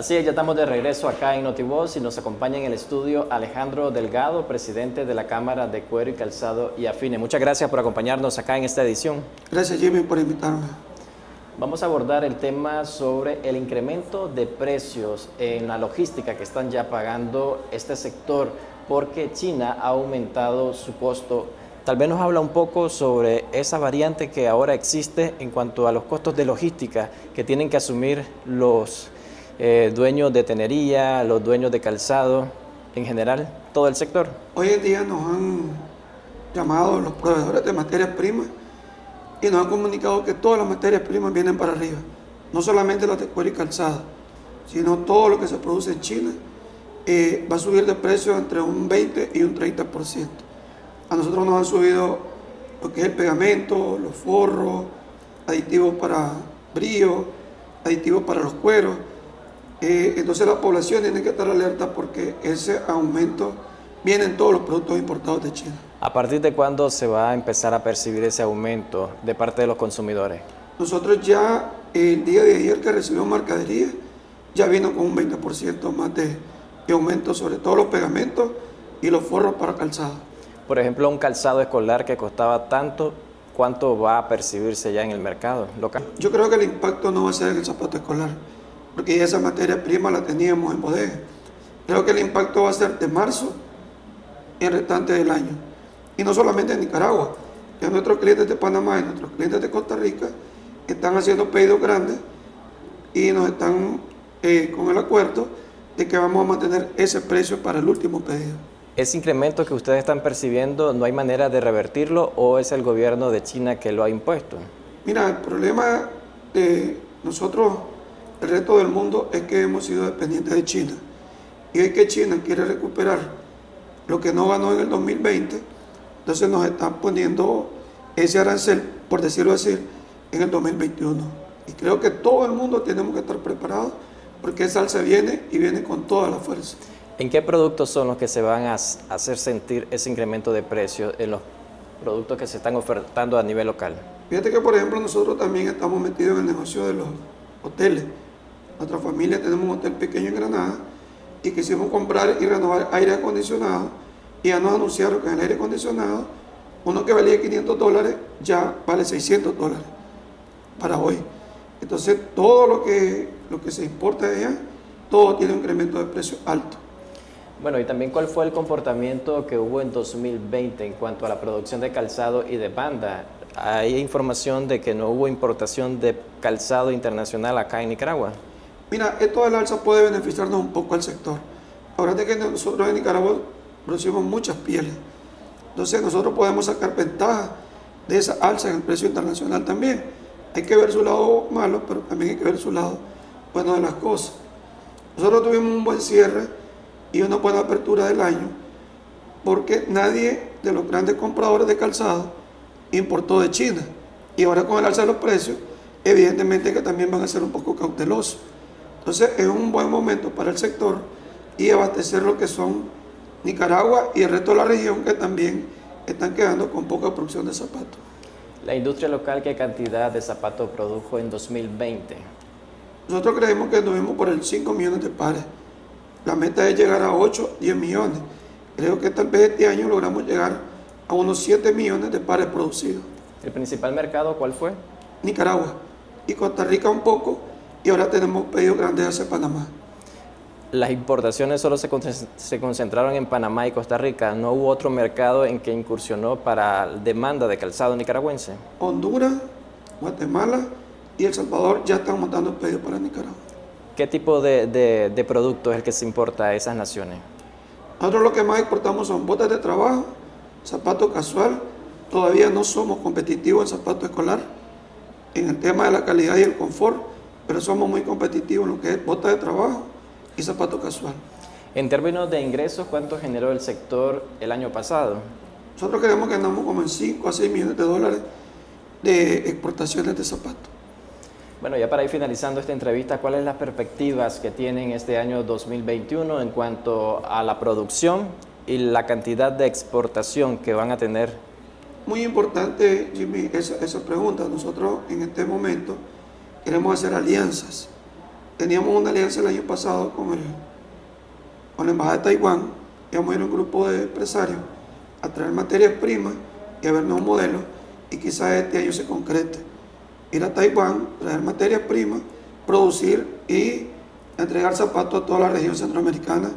Así es, ya estamos de regreso acá en Notivoz y nos acompaña en el estudio Alejandro Delgado, presidente de la Cámara de Cuero y Calzado y Afine. Muchas gracias por acompañarnos acá en esta edición. Gracias Jimmy por invitarme. Vamos a abordar el tema sobre el incremento de precios en la logística que están ya pagando este sector porque China ha aumentado su costo. Tal vez nos habla un poco sobre esa variante que ahora existe en cuanto a los costos de logística que tienen que asumir los eh, dueños de tenería, los dueños de calzado, en general, todo el sector. Hoy en día nos han llamado los proveedores de materias primas y nos han comunicado que todas las materias primas vienen para arriba, no solamente las de cuero y calzado, sino todo lo que se produce en China eh, va a subir de precio entre un 20 y un 30%. A nosotros nos han subido lo que es el pegamento, los forros, aditivos para brillo, aditivos para los cueros, eh, entonces la población tiene que estar alerta porque ese aumento viene en todos los productos importados de China. ¿A partir de cuándo se va a empezar a percibir ese aumento de parte de los consumidores? Nosotros ya el día de ayer que recibimos mercadería, ya vino con un 20% más de, de aumento sobre todo los pegamentos y los forros para calzado. Por ejemplo, un calzado escolar que costaba tanto, ¿cuánto va a percibirse ya en el mercado local? Yo creo que el impacto no va a ser en el zapato escolar porque esa materia prima la teníamos en bodega. Creo que el impacto va a ser de marzo y el restante del año. Y no solamente en Nicaragua, ya nuestros clientes de Panamá y nuestros clientes de Costa Rica están haciendo pedidos grandes y nos están eh, con el acuerdo de que vamos a mantener ese precio para el último pedido. ¿Ese incremento que ustedes están percibiendo no hay manera de revertirlo o es el gobierno de China que lo ha impuesto? Mira, el problema de nosotros el reto del mundo es que hemos sido dependientes de China. Y hoy que China quiere recuperar lo que no ganó en el 2020, entonces nos están poniendo ese arancel, por decirlo así, en el 2021. Y creo que todo el mundo tenemos que estar preparados porque esa alza viene y viene con toda la fuerza. ¿En qué productos son los que se van a hacer sentir ese incremento de precios en los productos que se están ofertando a nivel local? Fíjate que, por ejemplo, nosotros también estamos metidos en el negocio de los hoteles. Nuestra familia tenemos un hotel pequeño en Granada y quisimos comprar y renovar aire acondicionado y ya nos anunciaron que el aire acondicionado uno que valía 500 dólares ya vale 600 dólares para hoy. Entonces todo lo que, lo que se importa de allá, todo tiene un incremento de precio alto. Bueno, y también cuál fue el comportamiento que hubo en 2020 en cuanto a la producción de calzado y de banda. Hay información de que no hubo importación de calzado internacional acá en Nicaragua. Mira, esto del alza puede beneficiarnos un poco al sector. Ahora de que nosotros en Nicaragua producimos muchas pieles. Entonces nosotros podemos sacar ventaja de esa alza en el precio internacional también. Hay que ver su lado malo, pero también hay que ver su lado bueno de las cosas. Nosotros tuvimos un buen cierre y una buena apertura del año porque nadie de los grandes compradores de calzado importó de China. Y ahora con el alza de los precios, evidentemente que también van a ser un poco cautelosos. Entonces es un buen momento para el sector y abastecer lo que son Nicaragua y el resto de la región que también están quedando con poca producción de zapatos. La industria local, ¿qué cantidad de zapatos produjo en 2020? Nosotros creemos que estuvimos por el 5 millones de pares. La meta es llegar a 8, 10 millones. Creo que tal vez este año logramos llegar a unos 7 millones de pares producidos. ¿El principal mercado cuál fue? Nicaragua y Costa Rica un poco y ahora tenemos pedidos grandes hacia Panamá. Las importaciones solo se, concentraron en Panamá y Costa Rica. ¿No hubo otro mercado en que incursionó para demanda de calzado nicaragüense? Honduras, Guatemala y El Salvador ya están montando pedidos para Nicaragua. ¿Qué tipo de, de, de producto es el que se importa a esas naciones? Nosotros lo que más exportamos son botas de trabajo, zapatos casual. Todavía no somos competitivos en zapato escolar. En el tema de la calidad y el confort, pero somos muy competitivos en lo que es bota de trabajo y zapato casual. En términos de ingresos, ¿cuánto generó el sector el año pasado? Nosotros creemos que andamos como en 5 a 6 millones de dólares de exportaciones de zapatos. Bueno, ya para ir finalizando esta entrevista, ¿cuáles son las perspectivas que tienen este año 2021 en cuanto a la producción y la cantidad de exportación que van a tener? Muy importante, Jimmy, esa, esa pregunta. Nosotros en este momento queremos hacer alianzas, teníamos una alianza el año pasado con, el, con la Embajada de Taiwán, íbamos a ir a un grupo de empresarios a traer materias primas y a ver nuevos modelos y quizás este año se concrete. Ir a Taiwán, traer materias primas, producir y entregar zapatos a toda la región centroamericana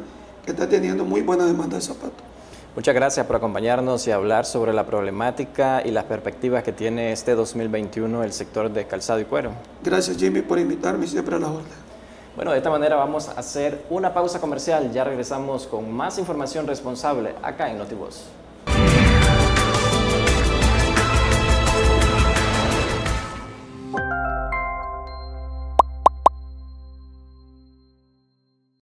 que está teniendo muy buena demanda de zapatos. Muchas gracias por acompañarnos y hablar sobre la problemática y las perspectivas que tiene este 2021 el sector de calzado y cuero. Gracias Jimmy por invitarme siempre a la orden. Bueno, de esta manera vamos a hacer una pausa comercial. Ya regresamos con más información responsable acá en Notivoz.